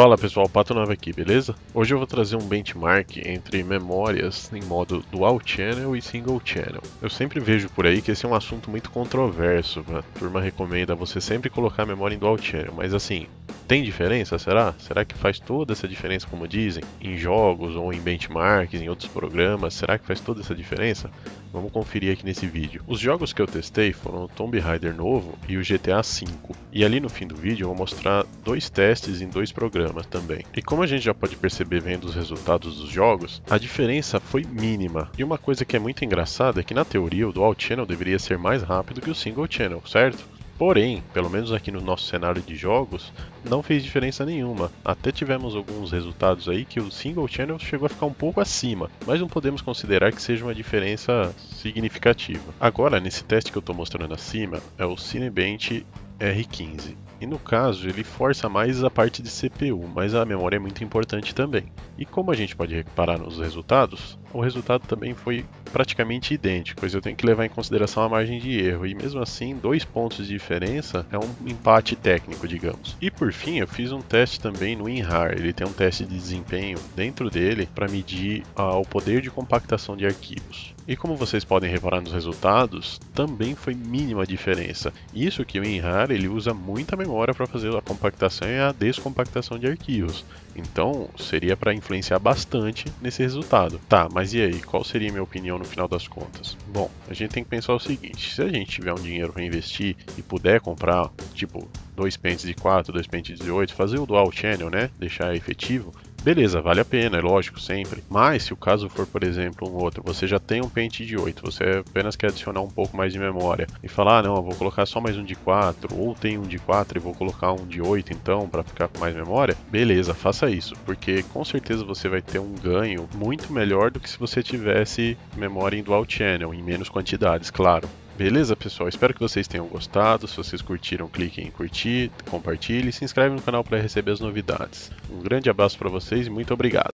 Fala pessoal, Pato Nova aqui, beleza? Hoje eu vou trazer um benchmark entre memórias em modo Dual Channel e Single Channel. Eu sempre vejo por aí que esse é um assunto muito controverso, a turma recomenda você sempre colocar a memória em Dual Channel, mas assim, tem diferença, será? Será que faz toda essa diferença, como dizem, em jogos ou em benchmarks, em outros programas? Será que faz toda essa diferença? Vamos conferir aqui nesse vídeo. Os jogos que eu testei foram o Tomb Raider novo e o GTA V. E ali no fim do vídeo eu vou mostrar dois testes em dois programas também. E como a gente já pode perceber vendo os resultados dos jogos, a diferença foi mínima. E uma coisa que é muito engraçada é que na teoria o Dual Channel deveria ser mais rápido que o Single Channel, certo? Porém, pelo menos aqui no nosso cenário de jogos, não fez diferença nenhuma. Até tivemos alguns resultados aí que o single channel chegou a ficar um pouco acima, mas não podemos considerar que seja uma diferença significativa. Agora, nesse teste que eu estou mostrando acima, é o Cinebench R15. E no caso, ele força mais a parte de CPU, mas a memória é muito importante também. E como a gente pode reparar nos resultados, o resultado também foi praticamente idêntico, pois eu tenho que levar em consideração a margem de erro, e mesmo assim, dois pontos de diferença é um empate técnico, digamos. E por fim, eu fiz um teste também no WinRAR, ele tem um teste de desempenho dentro dele para medir ah, o poder de compactação de arquivos. E como vocês podem reparar nos resultados, também foi mínima diferença. Isso que o WinRAR ele usa muita memória para fazer a compactação e a descompactação de arquivos. Então, seria para influenciar bastante nesse resultado. Tá, mas e aí? Qual seria a minha opinião no final das contas? Bom, a gente tem que pensar o seguinte: se a gente tiver um dinheiro para investir e puder comprar, tipo, dois pentes de 4, dois pentes de 8, fazer o dual channel, né? Deixar efetivo, beleza, vale a pena, é lógico, sempre. Mas se o caso for, por exemplo, um outro, você já tem um pente de 8, você apenas quer adicionar um pouco mais de memória e falar, ah, não, vou colocar só mais um de 4, ou tem um de 4 e vou colocar um de 8 então, para ficar com mais memória, beleza, faça isso, porque com certeza você vai ter um ganho muito melhor do que se você tivesse memória em dual channel, em menos quantidades, claro. Beleza, pessoal? Espero que vocês tenham gostado. Se vocês curtiram, cliquem em curtir, compartilhe e se inscreve no canal para receber as novidades. Um grande abraço para vocês e muito obrigado.